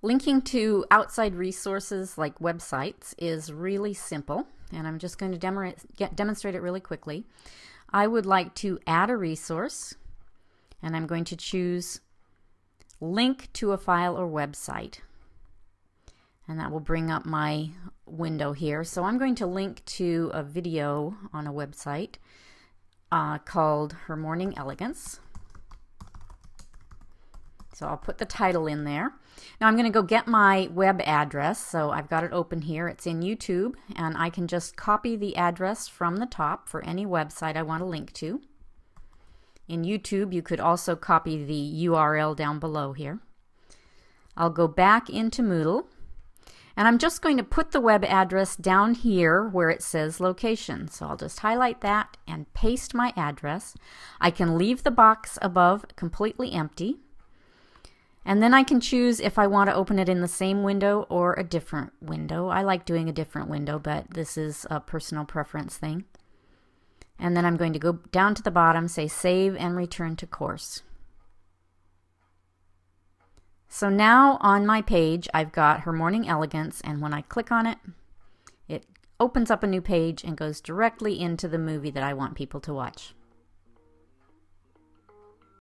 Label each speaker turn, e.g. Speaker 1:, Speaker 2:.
Speaker 1: Linking to outside resources like websites is really simple, and I'm just going to get, demonstrate it really quickly. I would like to add a resource, and I'm going to choose link to a file or website. And that will bring up my window here. So I'm going to link to a video on a website uh, called Her Morning Elegance. So I'll put the title in there. Now I'm going to go get my web address. So I've got it open here. It's in YouTube and I can just copy the address from the top for any website I want to link to. In YouTube you could also copy the URL down below here. I'll go back into Moodle and I'm just going to put the web address down here where it says location. So I'll just highlight that and paste my address. I can leave the box above completely empty and then I can choose if I want to open it in the same window or a different window. I like doing a different window, but this is a personal preference thing. And then I'm going to go down to the bottom, say save and return to course. So now on my page, I've got Her Morning Elegance, and when I click on it, it opens up a new page and goes directly into the movie that I want people to watch.